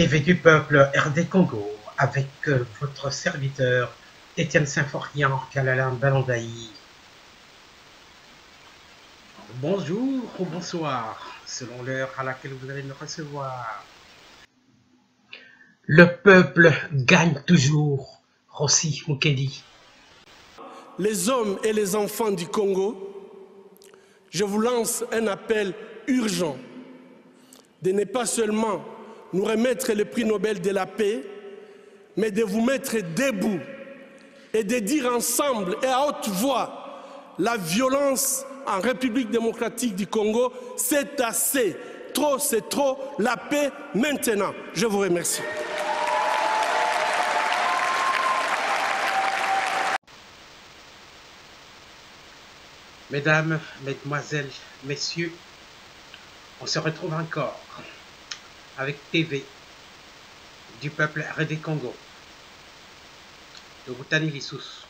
TV du peuple RD Congo avec euh, votre serviteur Étienne Symphorien Kalalin Balandaï. Bonjour ou bonsoir, selon l'heure à laquelle vous allez me recevoir. Le peuple gagne toujours, Rossi Mukedi. Les hommes et les enfants du Congo, je vous lance un appel urgent de ne pas seulement nous remettre le prix Nobel de la paix, mais de vous mettre debout et de dire ensemble et à haute voix la violence en République démocratique du Congo, c'est assez. Trop, c'est trop. La paix maintenant. Je vous remercie. Mesdames, Mesdemoiselles, Messieurs, on se retrouve encore avec TV du peuple RD Congo de Boutani Lissous.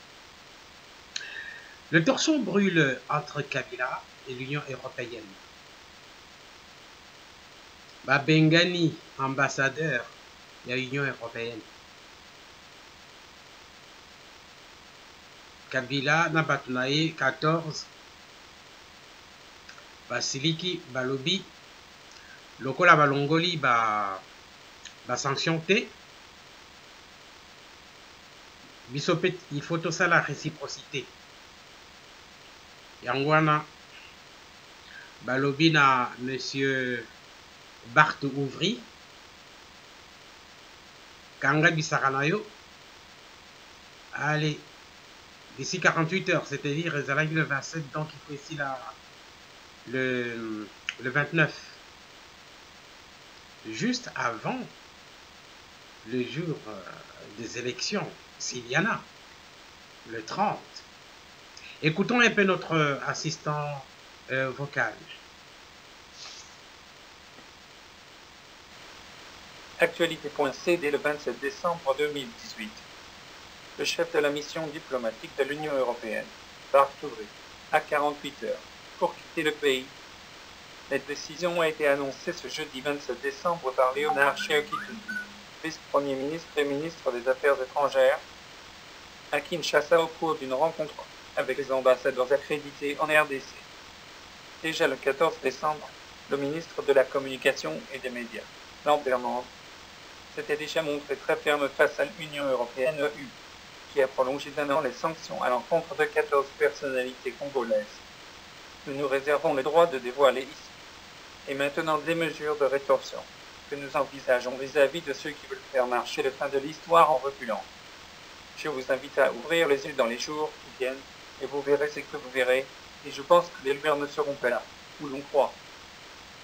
Le torchon brûle entre Kabila et l'Union européenne. Babengani, ambassadeur de l'Union européenne. Kabila na bato na ye 14 basiliki balobi lokola balongoli basanction te. Biso mpe il faut tosala réciprocité. Yango wana balobi na monsieur bart ouvry. Kanga bisaka allez d'ici 48 heures c'est-à-dire ezalaki le 27 donc il faut ici la le, le 29, juste avant le jour euh, des élections, s'il y en a, le 30. Écoutons un peu notre assistant euh, vocal. Actualité.c dès le 27 décembre 2018. Le chef de la mission diplomatique de l'Union européenne, Bart Ouvry, à 48 heures pour quitter le pays. Cette décision a été annoncée ce jeudi 27 décembre par Léonard Cheokitu, vice-premier ministre et ministre des Affaires étrangères, à Kinshasa au cours d'une rencontre avec les ambassadeurs accrédités en RDC. Déjà le 14 décembre, le ministre de la Communication et des Médias, Lambert s'était déjà montré très ferme face à l'Union européenne EU, qui a prolongé d'un an les sanctions à l'encontre de 14 personnalités congolaises nous nous réservons le droit de dévoiler ici. Et maintenant des mesures de rétorsion que nous envisageons vis-à-vis de ceux qui veulent faire marcher le train de l'histoire en reculant. Je vous invite à ouvrir les yeux dans les jours qui viennent et vous verrez ce que vous verrez et je pense que les lumières ne seront pas là, où l'on croit.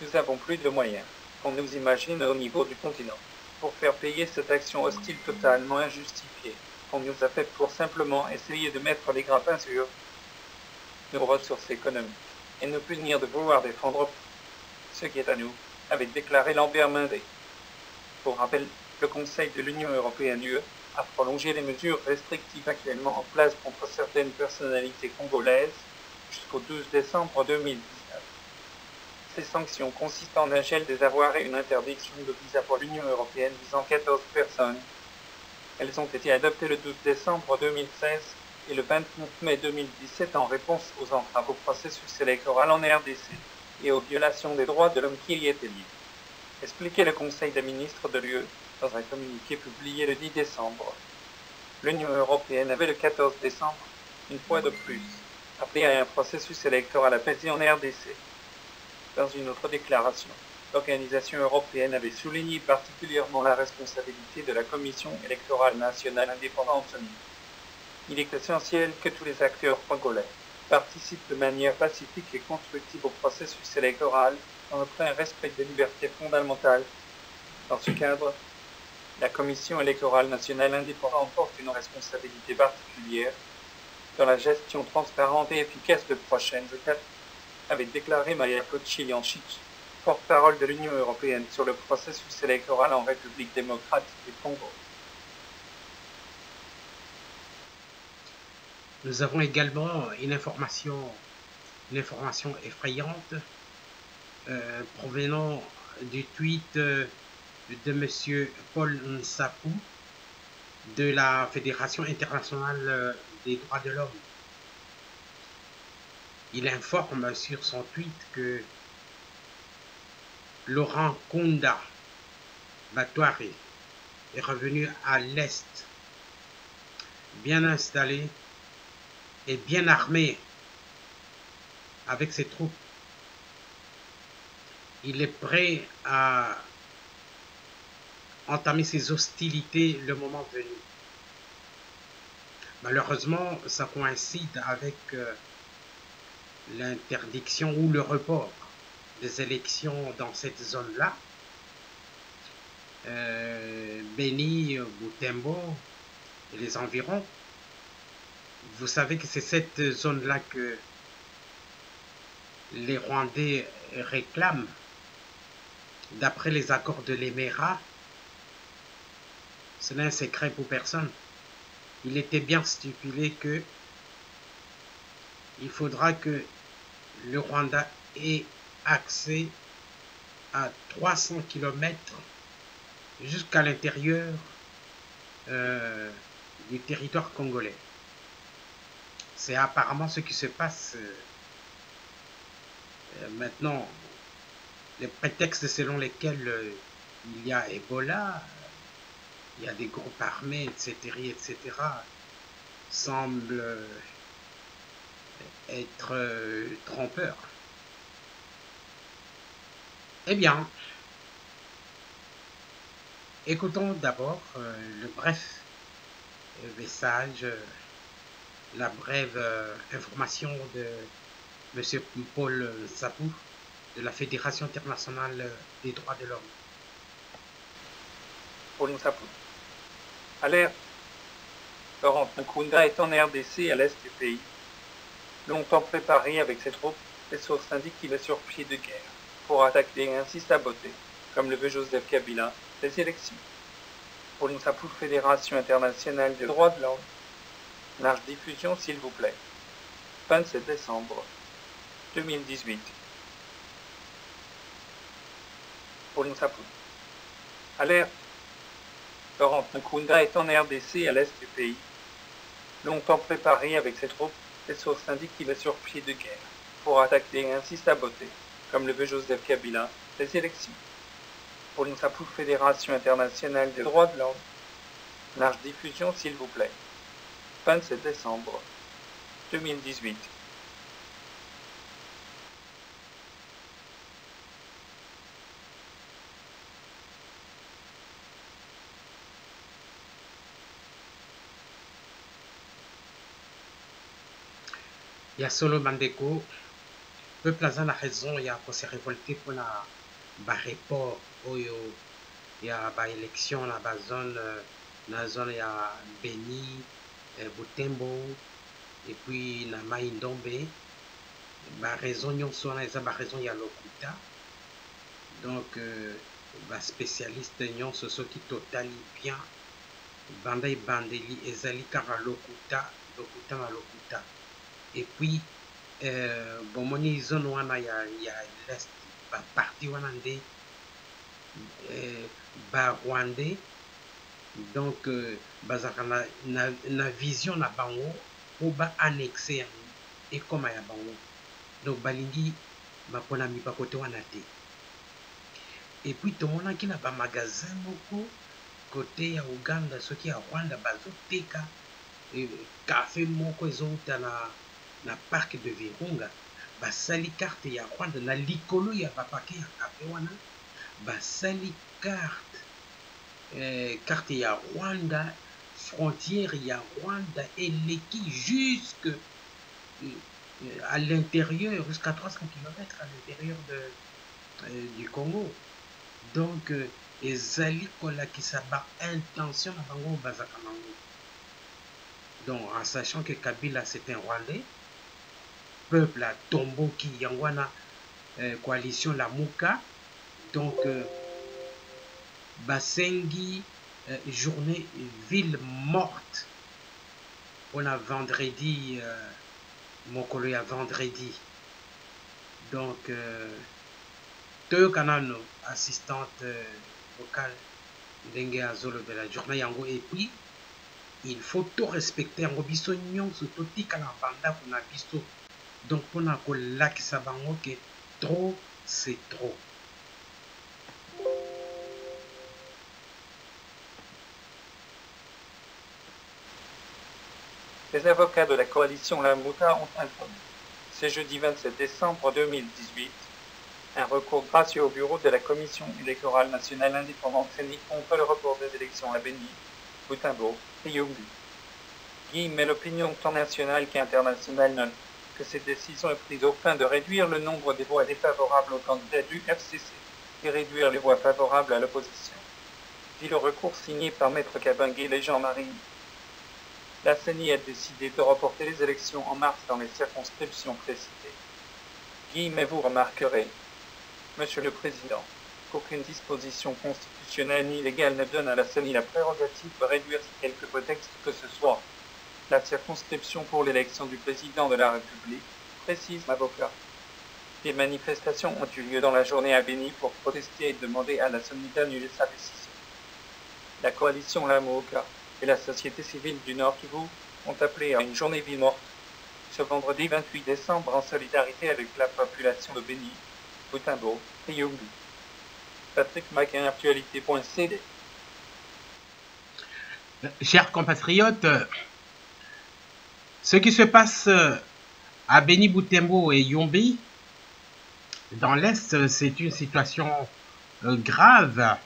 Nous avons plus de moyens qu'on nous imagine au niveau du continent pour faire payer cette action hostile totalement injustifiée qu'on nous a faite pour simplement essayer de mettre les grappins sur nos ressources économiques et nous punir de vouloir défendre ce qui est à nous, avait déclaré Lambert Mendé. Pour rappel, le Conseil de l'Union européenne UE a prolongé les mesures restrictives actuellement en place contre certaines personnalités congolaises jusqu'au 12 décembre 2019. Ces sanctions consistent en un gel des avoirs et une interdiction de visa pour l'Union européenne visant 14 personnes. Elles ont été adoptées le 12 décembre 2016 et le 29 mai 2017 en réponse aux entraves au processus électoral en RDC et aux violations des droits de l'homme qui y étaient liées. Expliquait le Conseil des ministres de l'UE dans un communiqué publié le 10 décembre. L'Union européenne avait le 14 décembre, une fois de plus, appelé à un processus électoral apaisé en RDC. Dans une autre déclaration, l'organisation européenne avait souligné particulièrement la responsabilité de la Commission électorale nationale indépendante il est essentiel que tous les acteurs congolais participent de manière pacifique et constructive au processus électoral dans le plein respect des libertés fondamentales. Dans ce cadre, la Commission électorale nationale indépendante porte une responsabilité particulière dans la gestion transparente et efficace de prochaines étapes, avait déclaré Maya Kochilianchik, porte-parole de l'Union européenne sur le processus électoral en République démocratique du Congo. Nous avons également une information, une information effrayante euh, provenant du tweet euh, de M. Paul Nsapou de la Fédération internationale des droits de l'homme. Il informe sur son tweet que Laurent Kunda Batouari est revenu à l'Est, bien installé et bien armé avec ses troupes. Il est prêt à entamer ses hostilités le moment venu. Malheureusement, ça coïncide avec euh, l'interdiction ou le report des élections dans cette zone-là. Euh, Beni, Boutembo et les environs. Vous savez que c'est cette zone-là que les Rwandais réclament, d'après les accords de l'Émirat, ce n'est un secret pour personne. Il était bien stipulé que il faudra que le Rwanda ait accès à 300 km jusqu'à l'intérieur euh, du territoire congolais. C'est apparemment ce qui se passe euh, maintenant. Les prétextes selon lesquels euh, il y a Ebola, il y a des groupes armés, etc., etc., semblent être euh, trompeurs. Eh bien, écoutons d'abord euh, le bref message, euh, la brève information de M. Paul Sapou de la Fédération internationale des droits de l'homme. Paul Sapou. Alerte. Laurent Nkunda est en RDC à l'est du pays. Longtemps préparé avec ses troupes, les sources indiquent qu'il est sur pied de guerre pour attaquer et ainsi saboter, comme le veut Joseph Kabila, les élections. Pour une Sapou Fédération internationale des droits de l'homme. Large diffusion, s'il vous plaît. 27 décembre 2018. Pour une Sapou. Alerte. Laurent Nkunda est en RDC à l'est du pays. Longtemps préparé avec ses troupes, les sources indiquent qu'il est sur pied de guerre pour attaquer et ainsi saboter, comme le veut Joseph Kabila, les élections. Pour une Sapou Fédération internationale des droits de l'homme. Large diffusion, s'il vous plaît. 27 décembre 2018. ya solo bandeko peuple aza na raison ya kose révolte mpona bareport oyo ya baélection na bazone na zone ya beni eh, butembo epuis na mai ndombe baraison nyonso wana eza baraison ya lokuta. Donc euh, baspécialiste nyonso soki totali bien banda ebandeli ezali kaka lokuta lokuta lokuta. Epuis euh, bomoni zone wana ya, ya lest baparti wana nde euh, barwandais donc euh, bazalaka na, na, na vision na bango mpo baannexe yango ekoma ya bango. Donc balingi bapona mipako te wana te. Epuis tomonaki na bamagazin moko kote ya uganda soki ya rwanda bazoteka kafe moko ezouta na na parc de virunga. Basali karte ya rwanda na likolo ya bapake ya kafe wana basali karte eh, karte ya rwanda frontière ya rwanda eleki jusque euh, à l'intérieur jusqu'à 300 km à l'intérieur de, euh, du congo. Donc euh, ezali kolakisa baintention na bango bazaka donc en sachant que kabila c'est un rwandais peuple atomboki yango wana euh, coalition lamuka donc euh, Bassengi, euh, journée ville morte. On a vendredi, euh, mon collègue a vendredi. Donc, deux canaux assistante euh, locale, Dengue la journée Yango. Et puis, il faut tout respecter. Yango biso nyon, surtout tika la banda qu'on a biso. Donc, on a collé là qui trop, c'est trop. Les avocats de la coalition Lamouta ont informé ce jeudi 27 décembre 2018 un recours gracieux au bureau de la Commission électorale nationale indépendante CENI contre le report des élections à Béni, Boutimbo et Yumbi. Guy met l'opinion tant nationale qu'internationale que cette décision est prise au fin de réduire le nombre des voix défavorables aux candidats du FCC et réduire les voix favorables à l'opposition. Dit le recours signé par Maître Cabinguil et Jean-Marie. La CENI a décidé de reporter les élections en mars dans les circonscriptions précitées. Mais vous remarquerez Monsieur le Président, qu'aucune disposition constitutionnelle ni légale ne donne à la CENI la prérogative de réduire quelque prétexte que ce soit la circonscription pour l'élection du président de la République, précise l'avocat. Des manifestations ont eu lieu dans la journée à Béni pour protester et demander à la CENI d'annuler sa décision. La coalition Lamoka et la société civile du Nord Kivu ont appelé à une journée vie morte ce vendredi 28 décembre en solidarité avec la population de Béni Boutimbo et Yumbi. Patrick Maquin, actualité.cd. Chers compatriotes, ce qui se passe à Beni Boutembo et Yumbi, dans l'Est, c'est une situation grave.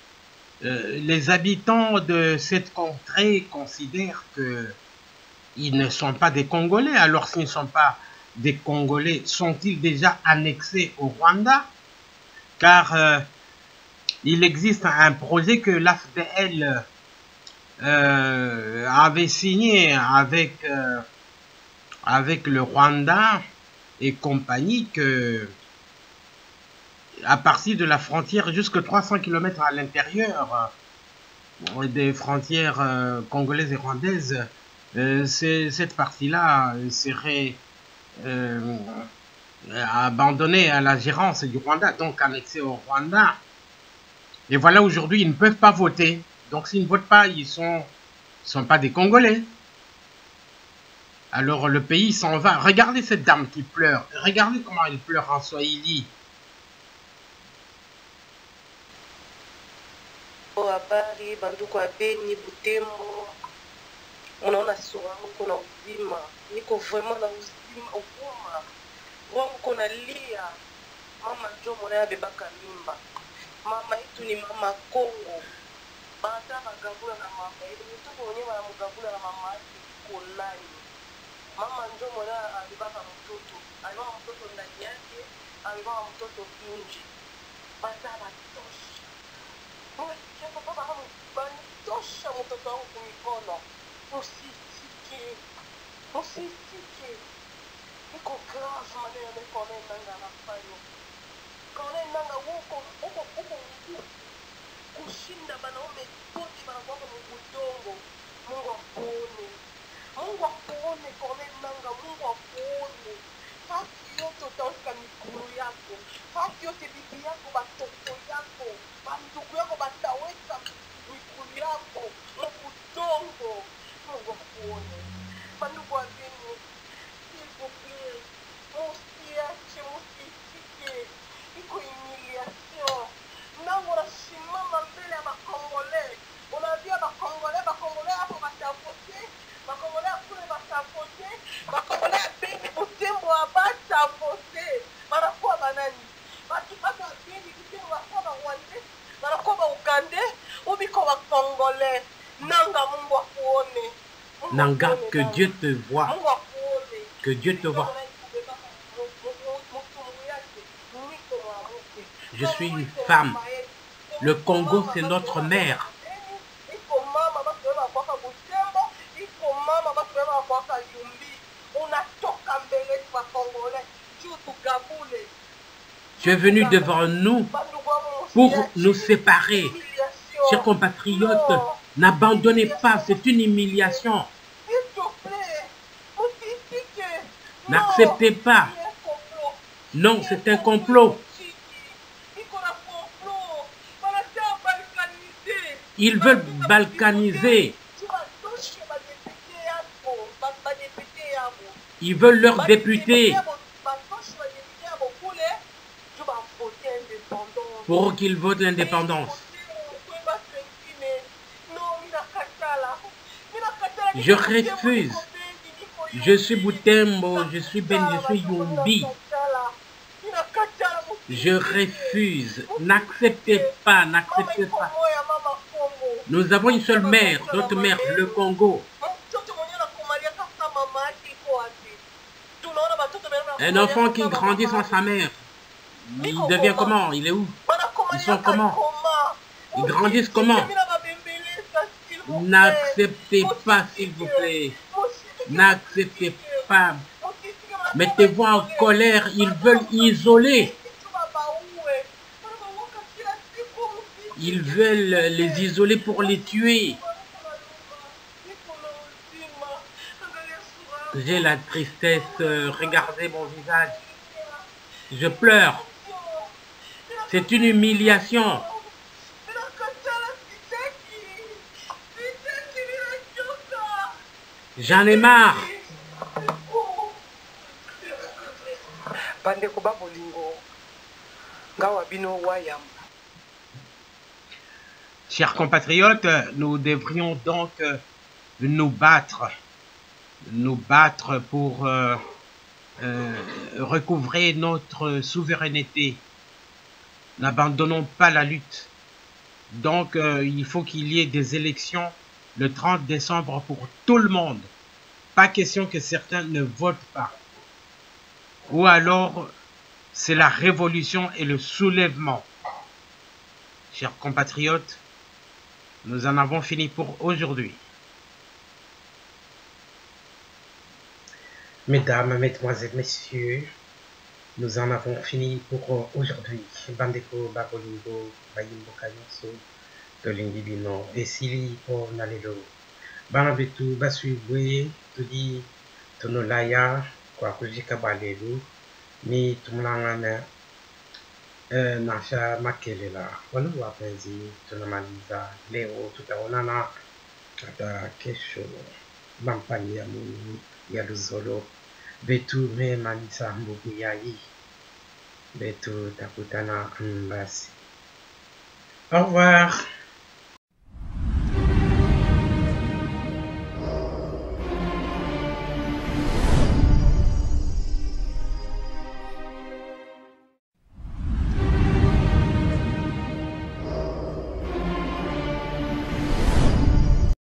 Les habitants de cette contrée considèrent que ils ne sont pas des Congolais. Alors s'ils ne sont pas des Congolais sont-ils déjà annexés au Rwanda? Car euh, il existe un projet que l'AFDL euh, avait signé avec, euh, avec le Rwanda et compagnie que à partir de la frontière jusqu'à 300 km à l'intérieur des frontières congolaises et rwandaises, cette partie-là serait euh, abandonné à la gérance du Rwanda, donc annexé au Rwanda. Et voilà, aujourd'hui, ils ne peuvent pas voter. Donc, s'ils ne votent pas, ils sont, sont pas des Congolais. Alors, le pays s'en va. Regardez cette dame qui pleure. Regardez comment elle pleure en Swahili. Habari banduku ya beni butembo. Unaona sura yangu kuna uzima. Niko vraiment na uzima ukuma wangu kona lia. Mama njo mwanaye abebaka mimba mama yetu ni mama kongo. Bata bagabula na mama yetu. Mituko wenyewe wanamgabula na mama yake iko nani mama njo mona alibaka mtoto. Alibaka mtoto ndani yake alibaka mtoto nje. Bata batosha mungu akuone kona nanga mungu akuone fasi utaweka miguru yako. Haki yote bibi yako batoto yako bandugu yako bataweka miguru yako. Mubudongo mungu akuone. Bandugu wa beni s'il vous plaît musiache musitike iko humiliation nango nasimama mbele ya bakongole Que. Dieu te voit. Que Dieu te voit. Je suis une femme. Le Congo, c'est notre mère. Tu es venu devant nous pour nous séparer. Chers compatriotes, n'abandonnez pas, c'est une humiliation. N'acceptez pas. Non, c'est un complot. Ils veulent balkaniser. Ils veulent leurs députés pour qu'ils votent l'indépendance. Je refuse. Je suis Boutembo, je suis Ben, je suis Yumbi. Je refuse. N'acceptez pas, n'acceptez pas. Nous avons une seule mère, notre mère, le Congo. Un enfant qui grandit sans sa mère, il devient comment? Il est où? Ils sont comment? Ils grandissent comment? N'acceptez pas, s'il vous plaît. N'acceptez pas. Mettez-vous en colère. Ils veulent isoler. Ils veulent les isoler pour les tuer. J'ai la tristesse. Regardez mon visage. Je pleure. C'est une humiliation. J'en ai marre. bandeko ba bolingo ngawa bino wayamba Chers compatriotes, nous devrions donc nous battre, nous battre pour euh, euh, recouvrer notre souveraineté. N'abandonnons pas la lutte. Donc, euh, il faut qu'il y ait des élections le 30 décembre pour tout le monde. Pas question que certains ne votent pas. Ou alors, c'est la révolution et le soulèvement. Chers compatriotes, nous en avons fini pour aujourd'hui. Mesdames, Mesdemoiselles, Messieurs, nous en avons fini pour aujourd'hui. Bandeko Bayimbo tolingi bino esili mpo na lelo bana betu baswi bwe todi tonolaya kwa kuzika balelu eh, nasha leo tutaonana hata kesho mampani ya mungu ya luzolo betu memanisa mbugu yayi betu takutana mbasi au revoir